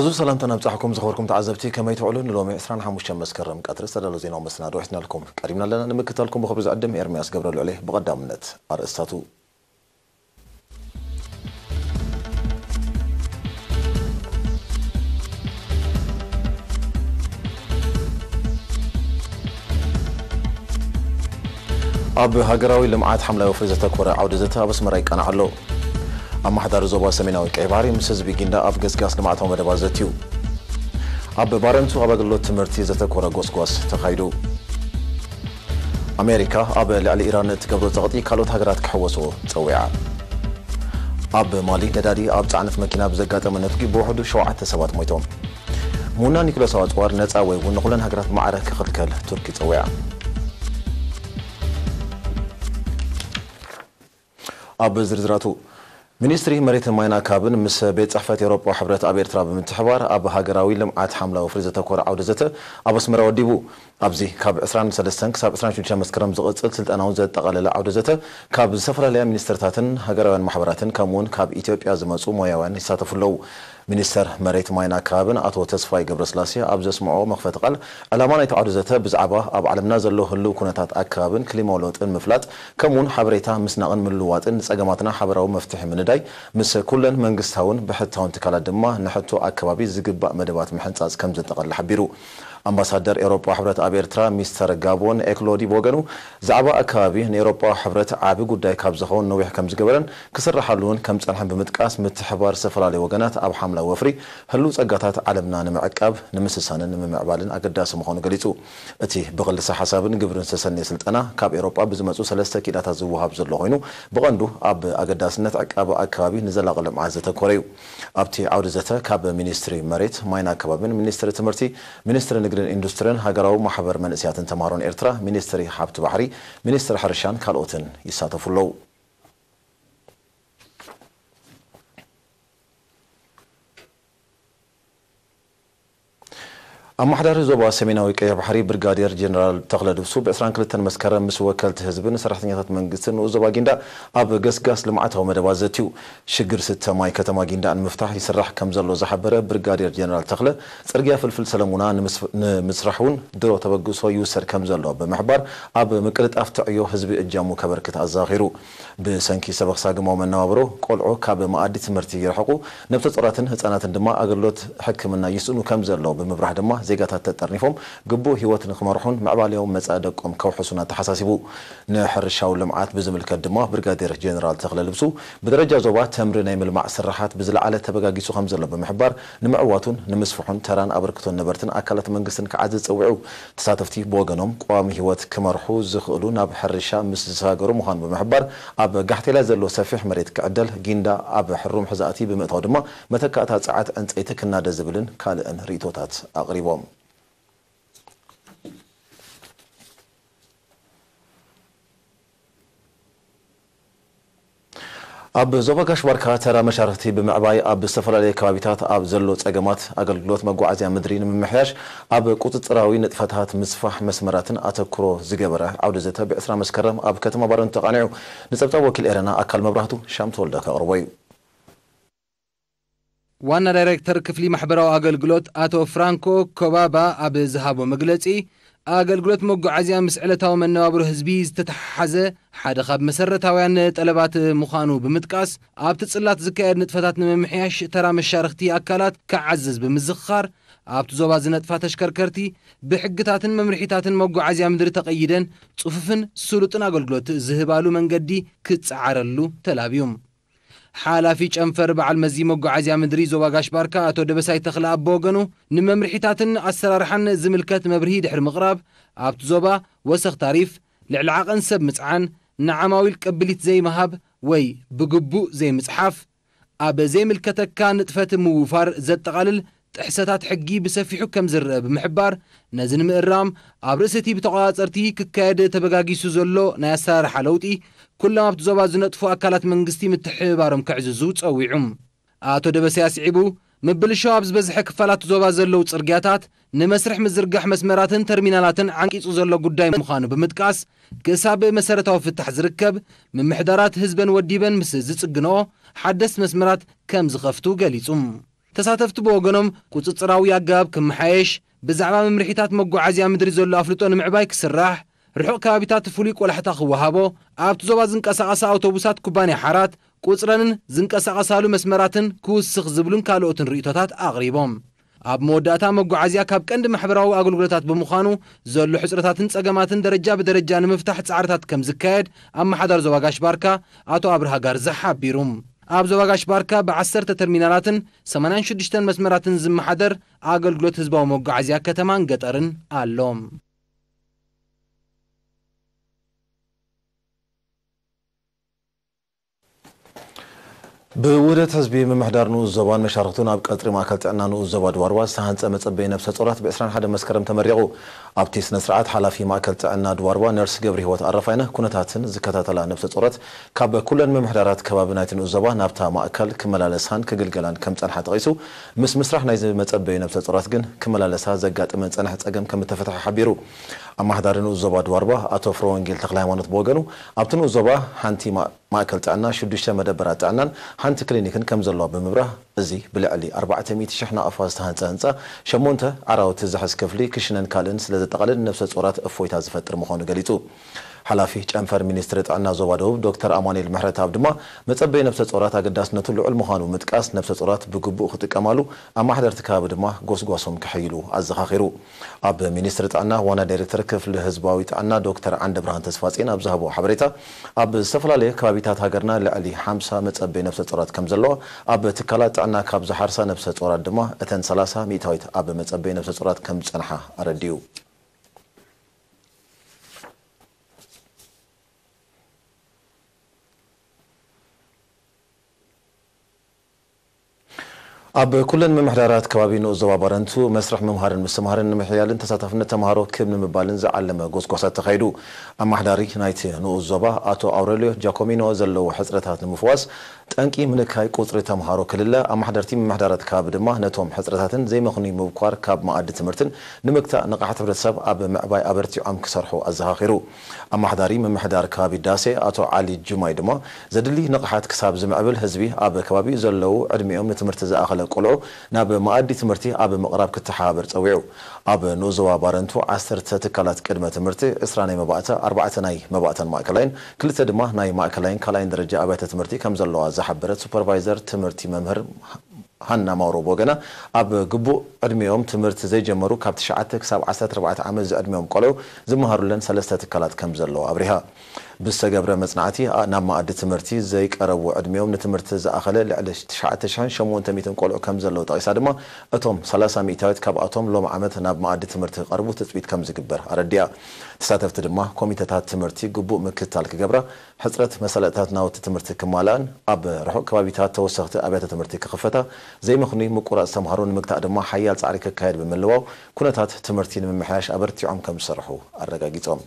عزوز سلامتنا بتحكم زخوركم تعزبتي كما يتعلون الومي عسران حموش مسكرم قطر استدلو زينا ومسنا روحتنا لكم قريبنا لنا نمكتلكم بخبز عدم ارمياس قبر العليه بقدام النت أرستاتو أبو هاجراوي لمعات حملة وفيزة تكورة عودة زتها بس مرايك أنا علو ኣማሕዳሪ ዞባ ሰሜናዊ ቀይ ባህሪ ምስ ህዝቢ ጊንዳ ኣብ ገስጋስ ልምዓታዊ መደባት እዩ ኣብ ባረንቱ ኣብ ኣገልግሎት ትምህርቲ ዘተኮረ ጎስጓስ ተኻይዱ ኣሜሪካ ኣብ ልዕሊ ኢራን እትገብሮ ጸቕጢ ካልኦት ሃገራት ክሕወሶ ጸዊዓ ኣብ ማሊ ነዳዲ ኣብ ፃዕነት መኪና ብዘጋጠመ ነፍጊ ብውሕዱ ሸውዓተ ሰባት ሞይቶም ሙና ኒኮላስ ኣፅዋር ነፃ ወይ እውን ንኩለን ሃገራት ማዕረ ክኽልከል ቱርኪ ፀዊዓ ኣብ ዝርዝራቱ منیستری مریت ماین کابن مس بیت صحفت اروپا حبرت آبی ارتباط متحور آب هاجر اویلم عاد حمله و فریزه تکور عودزت آب اسمر آدی بو آب اسران سلستنگ ساب اسران چون چیم اسکرام زغت سلت آنوزه تقلل عودزت کاب سفر لیام منیستر تاتن هاجر ون محبرتن کامون کاب ایتالیا زمستو مایوان استاتفلو منستر مريت ماينا كابن اتو تسفاي غبرسلاسي ابزس معو مخفت قال الامانه يتعرض زته بزعبا اب علمنا زلو هلو كونتات اكابن كليمولوت ان مفلات كمون حبريتا مسناقن ملواتن صقماتنا حبراو مفتح منداي مس كلن منغستاون بحتاون تكالا دما نحتو اكبابي زغبا مدبات محنصاص كم زتقل حبيرو ኣምባሳደር ኤሮፓ ሕብረት ኣብ ኤርትራ ሚስተር ጋቦን ኤክሎዲ ብወገኑ ዛዕባ ኣከባቢ ንኤሮፓ ሕብረት ዓብ ጉዳይ ካብ ዝኸውን ነዊሕ ከም ዝገበረን ክስራሓሉውን ከም ፀንሐን ብምጥቃስ ምትሕባር ዝተፈላለዩ ወገናት ኣብ ሓምላይ ወፍሪ ህሉ ፀጋታት ዓለምና ንምዕቃብ ንምስሳንን ንምምዕባልን ኣገዳሲ ምዃኑ ገሊፁ እቲ ብቕልሳ ሓሳብን ግብርን ዝተሰነየ ስልጠና ካብ ኤሮጳ ብዝመፁ ሰለስተ ኪዳታት ዝወሃብ ዘሎ ኮይኑ ብቐንዱ ኣብ ኣገዳስነት ዕቃቢ ኣከባቢ ንዘላቕ ልምዓት ዘተኮረ እዩ ኣብቲ ዓውዲ ዘተ ካብ ሚኒስትሪ መሬት ማይን ኣከባቢን ሚኒስትሪ ትምህርቲ ሚኒስትሪ ንግድን ኢንዱስትሪን ሃገራዊ ማሕበር መንእስያትን ተምሃሮን ኤርትራ ሚኒስትሪ ሃብቲ ባሕሪ ሚኒስትሪ ሕርሻን ካልኦትን ይሳተፉ ኣለዉ أمحدار زوبا سميناوي كيا بحري برغادير جنرال تغلد وسوب إسران كلتن مسكرة مسوكلت هزبن سرحتني تات من جسن وزوبا جندا أب جس جس لمعتها ومدوازتيو شجر ست ماي كتما جندا أن مفتاح يسرح كم زلوا زحبرة برغادير جنرال تغلد سرقة في الفلسلمونا نمسرحون درو تبجس ويوسر كم زلوا بمحبار أب مكرت أفتح يو هزب الجامو كبركت الزاغيرو بسنكي سبق ساق ما من نوابرو قلعو كاب ما أدي تمرتي يرحقو نبتة طراتن هتأنا تندما أقلت حكمنا يسونو كم بمبرح دما ዜጋታት ተጠርኒፎም ግቡእ ሂወት ንክመርሑን ምዕባልያዊ መፃኢ ደቆም ከውሕሱና ተሓሳሲቡ ንሕርሻዊ ልምዓት ብዝምልከት ድማ ብርጋዴር ጀነራል ተክለ ልብሱ ብደረጃ ዞባ ተምሪ ናይ ምልማዕ ስራሓት ብዝለዓለ ተበጋጊፁ ከም ዘሎ ብምሕባር ንምዕዋቱን ንምስፍሑን ተራን ኣበርክቶን ነበርትን ኣካላት መንግስትን ከዓ ዝፅውዑ ተሳተፍቲ ብወገኖም ቋሚ ሂወት ክመርሑ ዝኽእሉ ናብ ሕርሻ ምስ ዝሰጋገሩ ምዃኑ ብምሕባር ኣብ ጋሕቴላ ዘሎ ሰፊሕ መሬት ክዕደል ጊንዳ ኣብ ሕሩም ሕዛእቲ ብምእታው ድማ መተካእታ ፀዓት ዕንፀይቲ ክናደ ዝብልን ካልእን ርእቶታት ኣቕሪቦም ኣብ ዞባ ጋሽባር ካተራ መሻርክቲ ብምዕባይ ኣብ ዝተፈላለዩ ከባቢታት ኣብ ዘሎ ፀገማት ኣገልግሎት መጓዓዝያ ምድሪ ንምምሕያሽ ኣብ ቁፅፅራዊ ንጥፈታት ምስፋሕ መስመራትን ኣተኩሮ ዝገበረ ዓውደ ዘተ ብ20 መስከረም ኣብ ከተማ ባረን ተቃኒዑ ንፀብጻብ ወኪል ኤረና ኣካል መብራህቱ ሻም ተወልደ ከቕርቦ እዩ ዋና ዳይሬክተር ክፍሊ ማሕበራዊ ኣገልግሎት ኣቶ ፍራንኮ ኮባባ ኣብ ዝሃቦ መግለፂ ኣገልግሎት መጓዓዝያ ምስ ዕለታዊ መነባብሮ ህዝቢ ዝተተሓሓዘ ሓደ ካብ መሰረታውያን ጠለባት ምዃኑ ብምጥቃስ ኣብቲ ጽላት ዝካየድ ንጥፈታት ንምምሕያሽ ተራ መሻርክቲ ኣካላት ክዓዝዝ ብምዝኽኻር ኣብቲ ዞባ ዝነጥፋ ተሽከርከርቲ ብሕግታትን መምርሒታትን መጓዓዝያ ምድሪ ተቐይደን ጽፉፍን ስሉጥን ኣገልግሎት ዝህባሉ መንገዲ ክጸዓረሉ ተላብዩም ሓላፊ ጨንፈር በዓል መዚ መጓዓዝያ ምድሪ ዞባ ጋሽባርካ ኣቶ ደበሳይ ተኽላ ኣቦወገኑ ንመምርሒታትን ኣሰራርሓን ዝምልከት መብርሂ ድሕሪ ምቕራብ ኣብቲ ዞባ ወሰኽ ታሪፍ ልዕሊዓቐን ሰብ ምጽዓን ንዓማዊል ቅብሊት ዘይምሃብ ወይ ብግቡእ ዘይምጽሓፍ ኣብ ዘይምልከተካ ንጥፈት ምውፋር ዘጠቓልል ጥሕሰታት ሕጊ ብሰፊሑ ከም ዝርአ ብምሕባር ነዚ ንምእራም ኣብ ርእሲ እቲ ብተቘራጸርቲ ክካየድ ተበጋጊሱ ዘሎ ናይ ኣሰራርሓ ለውጢ كل ما بتزوا زنت فوق أكلات من جستي متحبارم كعززوت أويعم. آتو ده بس يسعبو. مبل شابز بزح كفلات زوا زلوا تصرجاتات. نمسرح مزرجح مسمرات ترمينالات عنكيس وزلوا قدام مخانو بمتكاس. كسابة مسرته في التحزركب من محدرات هزبن وديبن مسزت جنو. حدس مسمرات كم زغفتو قليتم. تساتفت بوغنم كوتت راوي أجاب كم حيش. بزعم من رحيتات مجو عزيا مدري زلوا أفلتون معباي ርሑቕ ከባቢታት ፍሉይ ቈላሕታ ክወሃቦ ኣብቲ ዞባ ዝንቀሳቐሳ ኣውቶቡሳት ኩባንያ ሓራት ቁፅረንን ዝንቀሳቐሳሉ መስመራትን ክውስኽ ዝብሉን ካልኦትን ርእቶታት ኣቕሪቦም ኣብ መወዳእታ መጓዓዝያ ካብ ቀንዲ ማሕበራዊ ኣገልግሎታት ብምዃኑ ዘሎ ሕፅረታትን ጸገማትን ደረጃ ብደረጃ ንምፍታሕ ጻዕርታት ከም ዝካየድ ኣብ መሓዳር ዞባ ጋሽ ባርካ ኣቶ ኣብርሃ ጋርዛ ሓቢሩ ኣብ ዞባ ጋሽ ባርካ ብ ሰተ ተርሚናላትን 86 መስመራትን ዝመሓደር ኣገልግሎት ህዝባዊ መጓዓዝያ ከተማን ገጠርን ኣሎም ብውደት ህዝቢ ምምሕዳር ንኡስ ዞባን መሻርክቱን ኣብ ቀፅሪ ማእከል ጥዕና ንኡስ ዞባ ድዋርዋ ዝተሃንፀ መፀበይ ነብሰ ፆራት ብ21 መስከረም ተመሪቑ ኣብቲ ስነ ስርዓት ሓላፊ ማእከል ጥዕና ድዋርዋ ነርስ ገብሪ ሂወት ኣረፋይነ ኩነታትን ዝከታተላ ነብሰ ፆረት ካብ ኩለን ምምሕዳራት ከባቢ ናይቲ ንኡስ ዞባ ናብታ ማእከል ክመላለሳን ክግልገላን ከም ፀንሓ ተቒሱ ምስ ምስራሕ ናይዚ መፀበይ ነብሰ ፆራት ግን ክመላለሳ ዘጋጥመን ፀንሐ ፀገም ከም እተፈትሐ ሓቢሩ ኣማሕዳሪ ንኡስ ዞባ ድዋርባ ኣቶ ፍሮ ወንጌል ተክለ ሃይማኖት ብወገኑ ኣብቲ ንኡስ ዞባ ሓንቲ ማእከል ጥዕና 6 መደበራት ጥዕናን ሓንቲ ክሊኒክን ከም ዘለዎ ብምብራህ እዚ ብልዕሊ 400,000 ኣፋ ዝተሃንፀ ህንፃ 8 ዓራውቲ ዝሓዝ ክፍሊ ክሽነን ካልእን ስለ ዘጠቓልል ነፍሰ ጾራት እፎይታ ዝፈጥር ምዃኑ ገሊጹ ሓላፊ ጨንፈር ሚኒስትሪ ጥዕና ዞባ ደቡብ ዶክተር ኣማኒኤል ምሕረት ኣብ ድማ መፀበይ ነፍሰ ፆራት ኣገዳስነቱ ልዑል ምዃኑ ምጥቃስ ነፍሰ ፆራት ብግቡእ ክጥቀማሉ ኣብ ማሕደርቲ ከባቢ ድማ ጎስጓሶም ክሕይሉ ኣዘኻኺሩ ኣብ ሚኒስትሪ ጥዕና ዋና ዳይሬክተር ክፍሊ ህዝባዊ ጥዕና ዶክተር ዓንደ ብርሃን ተስፋፂን ኣብ ዝሃቦ ሓበሬታ ኣብ ዝተፈላለየ ከባቢታት ሃገርና ልዕሊ 50 መፀበይ ነፍሰ ፆራት ከም ዘለዋ ኣብ ትካላት ጥዕና ካብ ዝሓርሳ ነፍሰ ፆራት ድማ እተን 30 ሚእታዊት ኣብ መፀበይ ነፍሰ ፆራት ከም ዝፀንሓ ኣረዲኡ ኣብ ኩለን ምምሕዳራት ከባቢ ንኡ ዞባ ባረንቱ መስርሕ ምምሃርን ምስትምሃርን ንምሕያልን ተሳታፍነት ተምሃሮ ክብ ንምባልን ዝዓለመ ጎስጓሳት ተኻይዱ ኣማሕዳሪ ናይቲ ንኡ ዞባ ኣቶ ኣውሬልዮ ጃኮሚኖ ዘለዎ ሕፅረታት ንምፍዋስ ጠንቂ ምንካይ ቁፅሪ ተምሃሮ ክልለ ኣማሕዳርቲ ምምሕዳራት ከባቢ ድማ ነቶም ሕፅረታትን ዘይመኽኒ ምብኳር ካብ መኣዲ ትምህርትን ንምግታእ ንቕሓት ሕብረተሰብ ኣብ ምዕባይ ኣበርቲዖም ክሰርሑ ኣዘኻኺሩ ኣማሕዳሪ ምምሕዳር ከባቢ ዳሴ ኣቶ ዓሊ ጅማይ ድማ ዘድሊ ንቕሓት ክሳብ ዝምዕብል ህዝቢ ኣብ ከባቢኡ ዘለው ዕድሚኦም ንትምህርቲ ዝኣኸለ ዝተባህለ ቆልዑ ናብ መኣዲ ትምህርቲ ኣብ ምቕራብ ክተሓባበር ፀዊዑ ኣብ ንዞባ ባረንቱ 10 ትካላት ቅድመ ትምህርቲ 20 ናይ መባእተ 4 ናይ መባእተን ማእከላይን ክልተ ድማ ናይ ማእከላይን ካልኣይን ደረጃ ኣብያተ ትምህርቲ ከም ዘለዋ ዝሓበረት ሱፐርቫይዘር ትምህርቲ መምህር ሃና ማውሮ ቦገና ኣብ ግቡእ ዕድሚኦም ትምህርቲ ዘይጀመሩ ካብ 9 ክሳብ 14 ዓመት ዝዕድሚኦም ቆልዑ ዝመሃሩለን ሰለስተ ትካላት ከም ዘለዎ ኣብሪሃ ብዝተገብረ መፅናዕቲ ናብ መኣዲ ትምህርቲ ዘይቀረቡ ዕድሚኦም ንትምህርቲ ዝኣኸለ ልዕሊ 98 ቆልዑ ከም ዘለዉ ጠቂሳ ድማ እቶም 30 ሚእታዊት ካብኣቶም ሎም ዓመት ናብ መኣዲ ትምህርቲ ቀርቡ ትፅቢት ከም ዝግበር ኣረዲያ ተሳተፍቲ ድማ ኮሚቴታት ትምህርቲ ግቡእ ምክትታል ክገብራ ሕፅረት መሰለጥታት ናውቲ ትምህርቲ ክማልኣን ኣብ ርሑቅ ከባቢታት ተወሰኽቲ ኣብያተ ትምህርቲ ክኽፈታ ዘይምኽኒ ምቁራፅ ተምሃሮ ንምግታእ ድማ ሓያል ፃዕሪ ክካየድ ብምልዋው ኩነታት ትምህርቲ ንምምሕያሽ ኣበርቲዖም ከም ዝሰርሑ ኣረጋጊፆም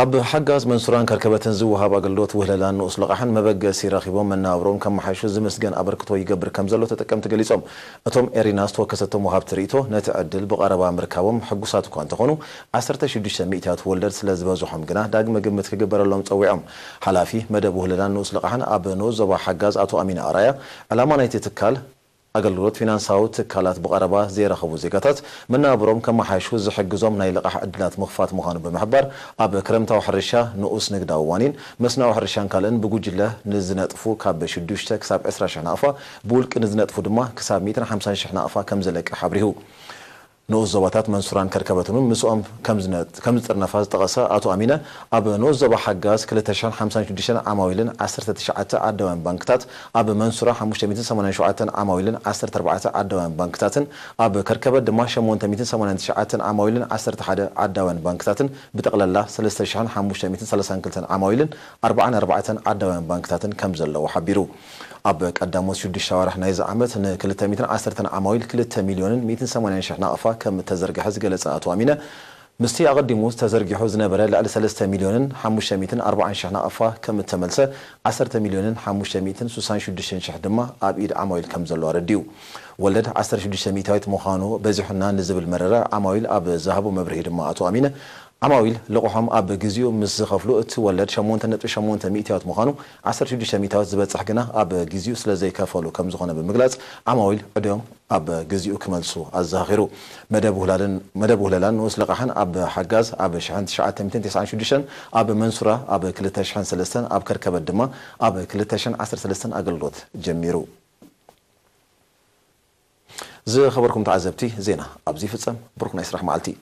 ኣብ ሓጋዝ መንሱራን ከርከበትን ዝወሃብ ኣገልግሎት ውህለላን ንኡስ ልቓሕን መበገሲ ረኺቦም መነባብሮም ከም መሓይሹ ዝምስገን ኣበርክቶ ይገብር ከም ዘሎ ተጠቀምቲ ገሊፆም እቶም ኤሪና ዝተወከሰቶም ወሃብ ትርኢቶ ነቲ ዕድል ብቐረባ ምርካቦም ሕጉሳት እኳ እንተኾኑ 16 ሚእትያት ወለድ ስለ ዝበዝሖም ግና ዳግመ ግምት ክግበረሎም ፀዊዖም ሓላፊ መደብ ውህለላን ንኡስ ልቓሕን ኣብ ኖ ዞባ ሓጋዝ ኣቶ ኣሚን ኣርኣያ ዕላማ ናይቲ ትካል أجلروت فينا ساوت كالات بقربة زيرة خبوز زيكتات من أبروم كما حيشو زحق زوم نايل قح أدلات مخفات مخانو بمحبر أب كرمتا وحرشا نؤس نقدا ووانين مسنا وحرشان كالن بقوج الله نزنا تفو كاب شدوشتا كساب إسرا شحنا أفا بولك نزنت تفو دما كساب ميتنا حمسان شحنا أفا كمزلك حبريهو نوز زباتات منصوران كركبتنو مسوام كمزنات كمزتر نفاز تقصى أتو أمينة أب نوز زبا حقاس كل تشان حمسان شديشان عماويلن أسر تتشعات عدوان بانكتات أب منصورا حموش تميتن سمانان شعات عماويلن أسر تربعات عدوان بانكتات أب كركبت دماشا مون تميتن سمانان تشعات عماويلن أسر تحاد عدوان بانكتات بتقل الله سلس تشان حموش تميتن سلسان كلتن عماويلن أربعان أربعات عدوان بانكتات كمزل لو حبيرو ኣብ ቀዳሞት 6 ኣዋርሕ ናይዚ ዓመት ን210 ዓማዊል 2 ሚልዮንን ሽሕ ናቕፋ ከም ተዘርግሐ ዝገለፀ ኣቶ ኣሚነ ምስቲ ኣቐዲሙ ተዘርጊሑ ዝነበረ ልዕሊ 3 ሚልዮንን 540 ሽሕ ናቕፋ ከም እተመልሰ 10 ሚልዮንን 566 ሽሕ ድማ ኣብ ኢድ ዓማዊል ከም ዘለዎ ረዲዩ ወለድ 16 ሚእታዊት ምዃኑ በዚሑና ንዝብል መረረ ዓማዊል ኣብ ዝሃቦ መብርሂ ድማ ኣቶ ኣሚነ ዓማዊል ልቑሖም ኣብ ግዜኡ ምስ ዝኸፍሉ እቲ ወለድ 8.8 ሚእትያት ምዃኑ 16 ሚእትያት ዝበፅሕ ግና ኣብ ግዜኡ ስለ ዘይከፈሉ ከም ዝኾነ ብምግላፅ ዓማዊል ዕድዮም ኣብ ግዜኡ ክመልሱ ኣዘኻኺሩ መደብ ውህለላን ንኡስ ልቓሕን ኣብ ሓጋዝ ኣብ 1996 ኣብ መንሱራ ኣብ 203 ኣብ ከርከበት ድማ ኣብ 213 ኣገልግሎት ጀሚሩ ዝኸበርኩም ተዓዘብቲ ዜና ኣብዚ ፍፀም ብሩክ ናይ ስራሕ መዓልቲ